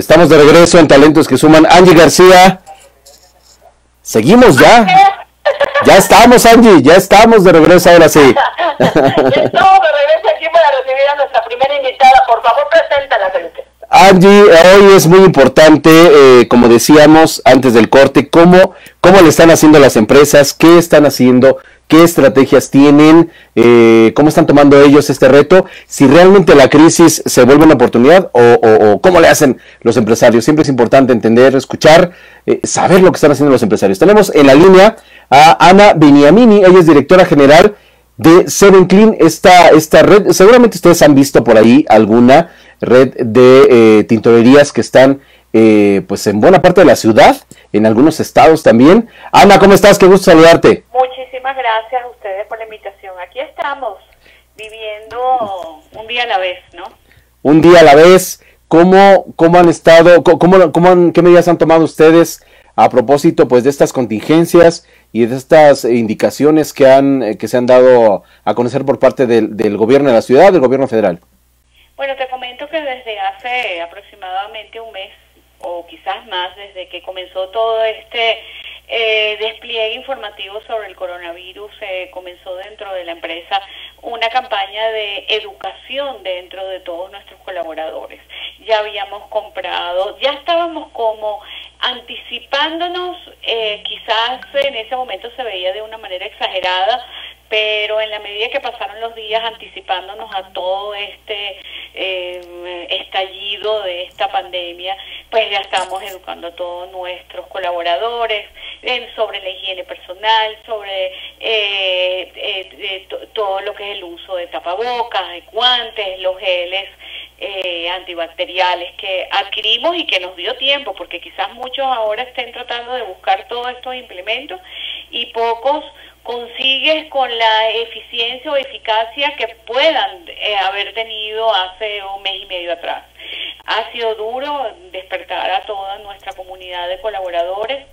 Estamos de regreso en Talentos que Suman. Angie García, seguimos ya. Ya estamos, Angie, ya estamos de regreso ahora sí. estamos de regreso aquí para recibir a nuestra primera invitada. Por favor, preséntala, Felipe. Angie, hoy es muy importante, eh, como decíamos antes del corte, cómo, cómo le están haciendo las empresas, qué están haciendo, qué estrategias tienen, eh, cómo están tomando ellos este reto, si realmente la crisis se vuelve una oportunidad o, cómo le hacen los empresarios. Siempre es importante entender, escuchar, eh, saber lo que están haciendo los empresarios. Tenemos en la línea a Ana Beniamini, ella es directora general de Seven Clean, esta, esta red, seguramente ustedes han visto por ahí alguna red de eh, tintorerías que están pues en buena parte de la ciudad, en algunos estados también. Ana, ¿cómo estás? Qué gusto saludarte. Muchísimas gracias a ustedes por la invitación. Aquí estamos, viviendo un día a la vez, ¿no? Un día a la vez. ¿Cómo, cómo han estado, cómo, cómo qué medidas han tomado ustedes a propósito pues de estas contingencias y de estas indicaciones que han eh, que se han dado a conocer por parte del, del gobierno de la ciudad, del gobierno federal? Bueno, te comento que desde hace aproximadamente un mes o quizás más desde que comenzó todo este eh, despliegue informativo sobre el coronavirus, eh, comenzó dentro de la empresa una campaña de educación dentro de todos nuestros colaboradores. Ya habíamos comprado, ya estábamos como anticipándonos, eh, quizás en ese momento se veía de una manera exagerada, pero en la medida que pasaron los días anticipándonos a todo este eh, estallido de esta pandemia, pues ya estamos educando a todos nuestros colaboradores sobre la higiene personal, sobre eh, eh, todo lo que es el uso de tapabocas, de guantes, los geles antibacteriales que adquirimos y que nos dio tiempo, porque quizás muchos ahora estén tratando de buscar todos estos implementos y pocos consigues con la eficiencia o eficacia que puedan eh, haber tenido hace un mes y medio atrás. Ha sido duro despertar a toda nuestra comunidad de colaboradores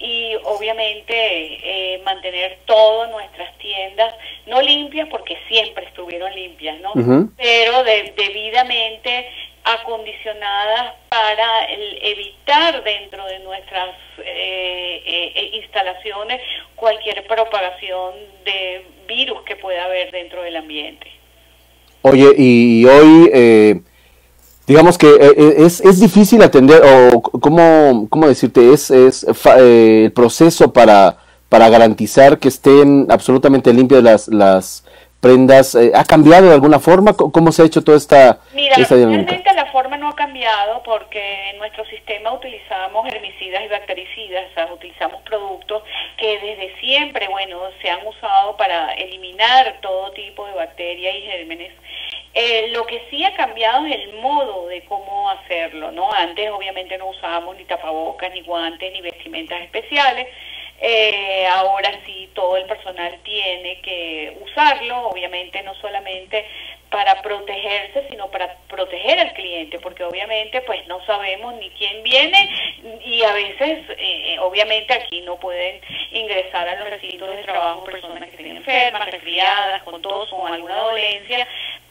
y obviamente eh, mantener todas nuestras tiendas no limpias porque siempre estuvieron limpias, ¿no? Pero debidamente acondicionadas para evitar dentro de nuestras eh, eh, instalaciones cualquier propagación de virus que pueda haber dentro del ambiente. Oye, y hoy, eh, digamos que es, es, difícil atender, o cómo, cómo decirte, es, es el proceso para, para garantizar que estén absolutamente limpias las, las prendas, eh, ¿ha cambiado de alguna forma? ¿Cómo se ha hecho toda esta, Mira, realmente la forma no ha cambiado porque en nuestro sistema utilizamos herbicidas y bactericidas, o sea, utilizamos productos que desde siempre, bueno, se han usado para eliminar todo tipo de bacterias y gérmenes. Eh, lo que sí ha cambiado es el modo de cómo hacerlo, ¿no? Antes obviamente no usábamos ni tapabocas, ni guantes, ni vestimentas especiales, eh, ahora sí, todo el personal tiene que usarlo, obviamente no solamente para protegerse, sino para proteger al cliente, porque obviamente pues no sabemos ni quién viene y a veces, eh, obviamente aquí no pueden ingresar a los recintos de trabajo personas que estén enfermas, resfriadas, con tos, con alguna dolencia,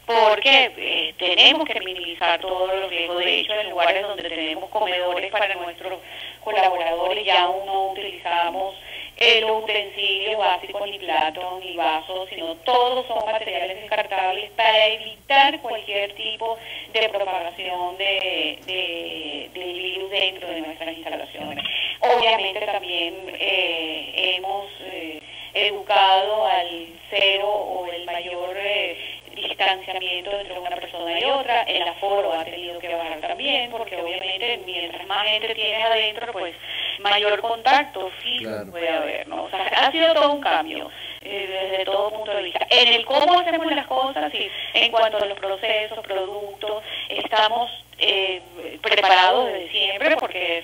porque eh, tenemos que minimizar todos los riesgos. De hecho, en lugares donde tenemos comedores para nuestros colaboradores ya no utilizamos el utensilio básico, ni plato, ni vasos, sino todos son materiales descartables para evitar cualquier tipo de propagación de, de, virus dentro de nuestras instalaciones. Obviamente también eh, hemos eh, educado al cero o el mayor eh, distanciamiento entre una persona y otra, el aforo ha tenido que bajar también, porque obviamente mientras más gente tiene adentro, pues mayor contacto físico puede haber, ¿no? O sea, ha sido todo un cambio eh, desde todo punto de vista. En el cómo hacemos las cosas, y en cuanto a los procesos, productos, estamos eh, preparados desde siempre porque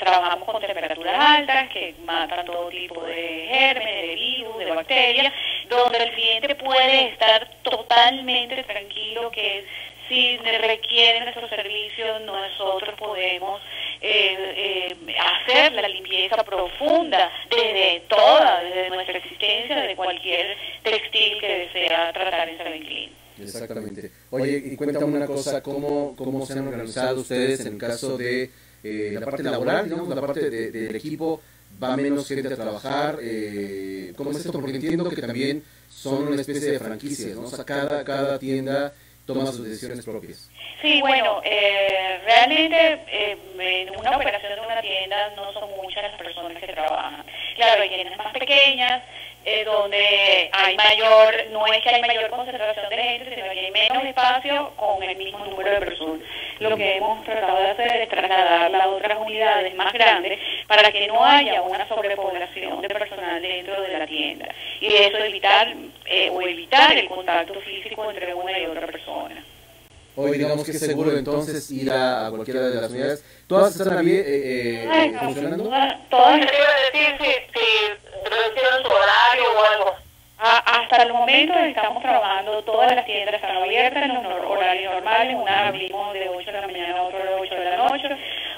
trabajamos con temperaturas altas que matan todo tipo de gérmenes, de virus, de bacterias, donde el cliente puede estar totalmente tranquilo que si requiere nuestro servicio nosotros podemos eh, eh, hacer la limpieza profunda desde toda, desde nuestra existencia, de cualquier textil que desea tratar en San Exactamente. Oye, y cuéntame una cosa, ¿cómo, cómo se han organizado ustedes en caso de eh, la parte laboral, digamos, la parte del equipo? ¿Va menos gente a trabajar? Eh, ¿Cómo es esto? Porque entiendo que también son una especie de franquicias, ¿no? O sea, cada, cada tienda toma sus decisiones propias. Sí, bueno, eh, realmente eh, en una operación de una tienda no son muchas las personas que trabajan. Claro, hay tiendas más pequeñas, eh, donde hay mayor, no es que hay mayor concentración de gente, sino que hay menos espacio con el mismo número de personas. Lo que hemos tratado de hacer es trasladar a otras unidades más grandes para que no haya una sobrepoblación de personal dentro de la tienda. Y eso evitar eh, o evitar el contacto físico entre una y otra persona. Hoy digamos que es seguro entonces ir a, cualquiera de las unidades. ¿Todas están bien eh, eh, funcionando? Todas, momento estamos trabajando, todas las tiendas están abiertas en los horarios normales, una abrimos de 8 de la mañana, a otra de 8 de la noche,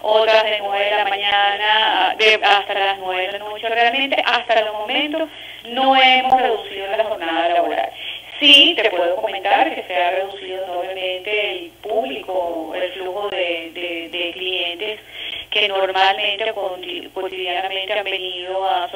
otras de 9 de la mañana hasta las 9 de la noche. Realmente hasta los momentos no hemos reducido la jornada laboral. Sí, te puedo comentar que se ha reducido 9 normalmente cotidianamente han venido a,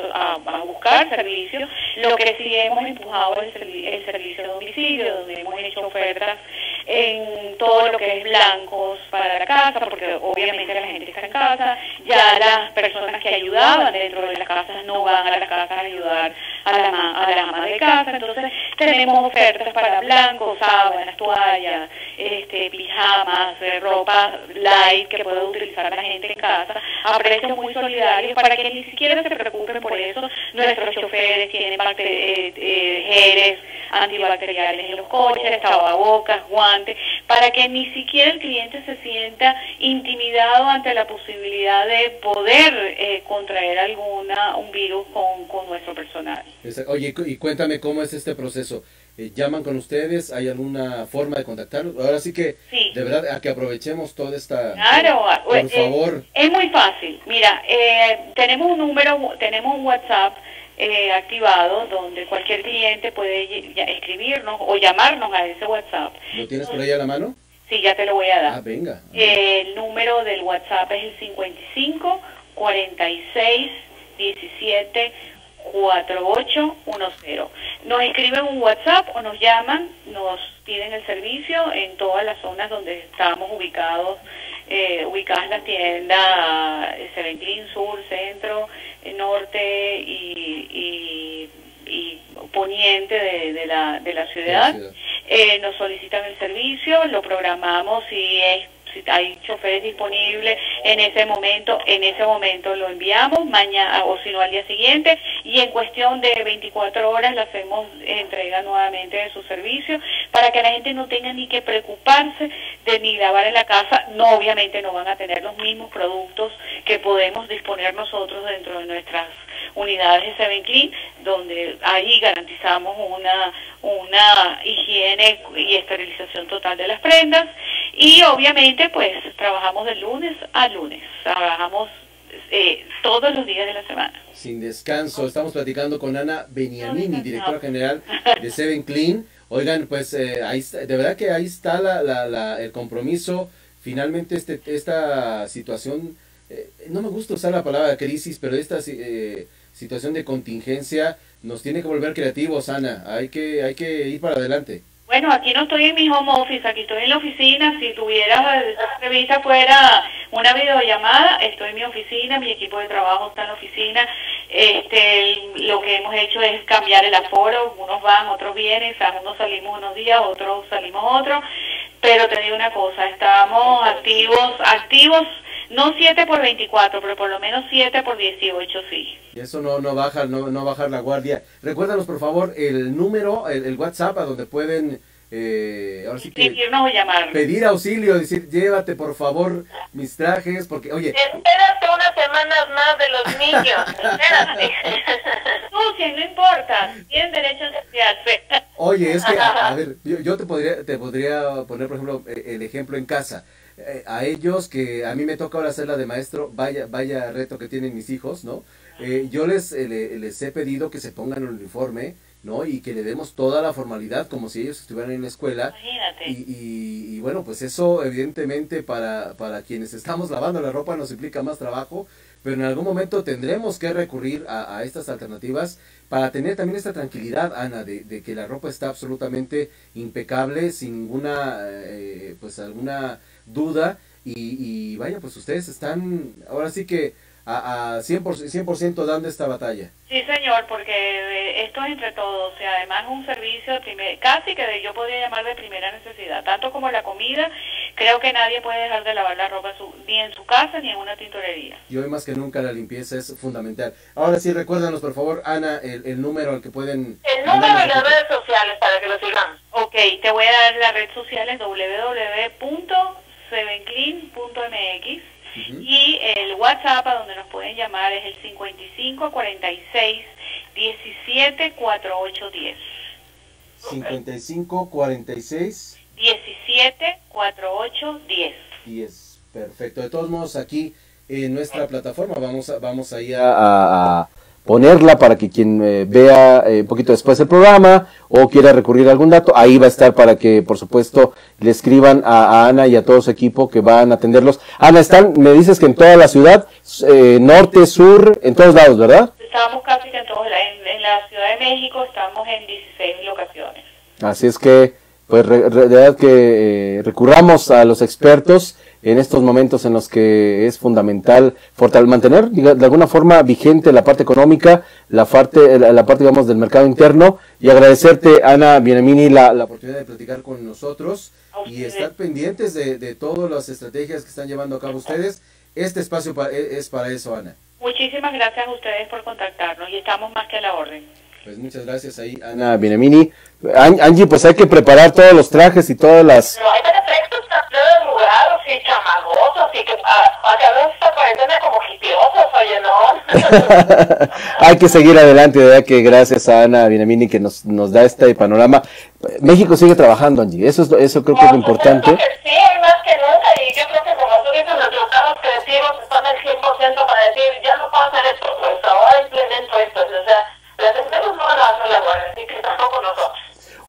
buscar servicios. Lo que sí hemos empujado es el, el servicio de domicilio, donde hemos hecho ofertas en todo lo que es blancos para la casa, porque obviamente la gente está en casa, ya las personas que ayudaban dentro de las casas no van a las casas a ayudar a la, a la ama de casa, entonces tenemos ofertas para blancos, sábanas, toallas, este, pijamas, eh, ropa light que pueda utilizar la gente en casa, a precios muy solidarios para que ni siquiera se preocupen por eso. Nuestros choferes tienen eh, eh, antibacteriales en los coches, tapabocas, guantes, para que ni siquiera el cliente se sienta intimidado ante la posibilidad de poder eh, contraer alguna un virus con, con nuestro personal. Oye, y cuéntame cómo es este proceso. Eh, llaman con ustedes, hay alguna forma de contactarlos. Ahora sí que, de verdad, a que aprovechemos toda esta... Claro, por eh, favor. Es muy fácil. Mira, eh, tenemos un número, tenemos un WhatsApp activado donde cualquier cliente puede escribirnos o llamarnos a ese WhatsApp. ¿Lo tienes por ahí a la mano? Sí, ya te lo voy a dar. Ah, venga. el número del WhatsApp es el 55 46 17 4810. Nos escriben un WhatsApp o nos llaman, nos piden el servicio en todas las zonas donde estamos ubicados, eh, ubicadas la tienda eh, Seventín Sur, Centro, eh, Norte y, y, Poniente de, la, de la ciudad. Eh, nos solicitan el servicio, lo programamos y es si hay choferes disponibles en ese momento, en ese momento lo enviamos, mañana o si no al día siguiente, y en cuestión de 24 horas le hacemos entrega nuevamente de su servicio para que la gente no tenga ni que preocuparse de ni lavar en la casa, no obviamente no van a tener los mismos productos que podemos disponer nosotros dentro de nuestras unidades de Seven Clean, donde ahí garantizamos una, una higiene y esterilización total de las prendas y obviamente pues trabajamos de lunes a lunes, trabajamos eh, todos los días de la semana. Sin descanso, estamos platicando con Ana Beniamini, directora general de Seven Clean. Oigan, pues eh, ahí de verdad que ahí está la, la, el compromiso. Finalmente este, esta situación, eh, no me gusta usar la palabra crisis, pero esta situación de contingencia nos tiene que volver creativos, Ana. Hay que, hay que ir para adelante. Bueno, aquí no estoy en mi home office, aquí estoy en la oficina. Si tuviera esta entrevista fuera una videollamada, estoy en mi oficina, mi equipo de trabajo está en la oficina. Este, lo que hemos hecho es cambiar el aforo, unos van, otros vienen, unos salimos unos días, otros salimos otros. Pero te digo una cosa, estamos activos, activos no 7 por 24, pero por lo menos 7 por 18, sí. Y eso no, no baja, no, no bajar la guardia. Recuérdanos, por favor, el número, el, WhatsApp a donde pueden... Eh, ahora sí que pedir auxilio, decir, llévate por favor mis trajes, porque, oye... Espérate unas semanas más de los niños, espérate. si no importa, tienen derecho a. Oye, es que, a, ver, yo, yo, te, podría, te podría poner, por ejemplo, e, el ejemplo en casa. Eh, a ellos que a mí me toca ahora hacer la de maestro, vaya, vaya reto que tienen mis hijos, ¿no? Eh, yo les, eh, les he pedido que se pongan el uniforme ¿no? Y que le demos toda la formalidad como si ellos estuvieran en la escuela. Imagínate. Y, y, bueno, pues eso evidentemente para, para quienes estamos lavando la ropa nos implica más trabajo, pero en algún momento tendremos que recurrir a, estas alternativas para tener también esta tranquilidad, Ana, de, de que la ropa está absolutamente impecable, sin ninguna, eh, pues alguna duda. Y, y vaya, pues ustedes están, ahora sí que a, a 100%, 100 dando esta batalla. Sí, señor, porque eh, esto es entre todos, y además un servicio casi que yo podría llamar de primera necesidad, tanto como la comida, creo que nadie puede dejar de lavar la ropa ni en su casa ni en una tintorería. Y hoy más que nunca la limpieza es fundamental. Ahora sí, recuérdanos por favor, Ana, el, número al que pueden... El número de las redes sociales para que lo sigan. Ok, te voy a dar las redes sociales www.sevenclean.mx y el WhatsApp a donde nos pueden llamar es el 55 46 17 48 10. 55 46 17 48 10. 10. Perfecto. De todos modos, aquí en nuestra plataforma vamos a, vamos a ir a ponerla para que quien eh, vea eh, un poquito después el programa o quiera recurrir a algún dato, ahí va a estar para que, por supuesto, le escriban a, Ana y a todo su equipo que van a atenderlos. Ana, están, me dices que en toda la ciudad, eh, norte, sur, en todos lados, ¿verdad? Estamos casi que en todos en, en la Ciudad de México estamos en 16 locaciones. Así es que, pues, de verdad que recurramos a los expertos en estos momentos en los que es fundamental mantener de alguna forma vigente la parte económica, la parte, la, parte digamos del mercado interno y agradecerte Ana Bienamini la, la oportunidad de platicar con nosotros y estar pendientes de, de todas las estrategias que están llevando a cabo ustedes. Este espacio e, es para eso, Ana. Muchísimas gracias a ustedes por contactarnos y estamos más que a la orden. Pues muchas gracias ahí, Ana Bienamini. Angie, pues hay que preparar todos los trajes y todas las... No, hay perfectos, arrugados y chamagosos y que a, a veces parecen como hipiosos, oye, ¿no? hay que seguir adelante, de verdad que gracias a Ana Bienamini que nos, nos da este panorama. México sigue trabajando, Angie, eso, es, eso creo que es lo importante. Que sí,